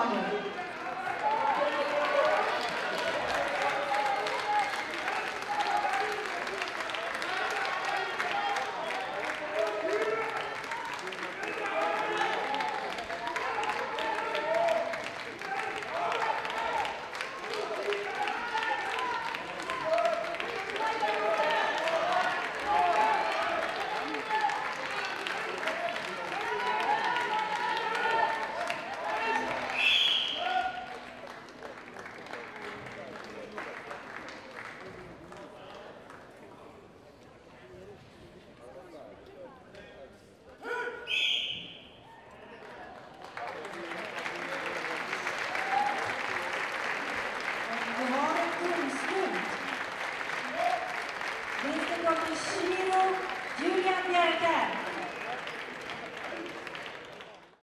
honor. Professor Shimiru Julian Yelka.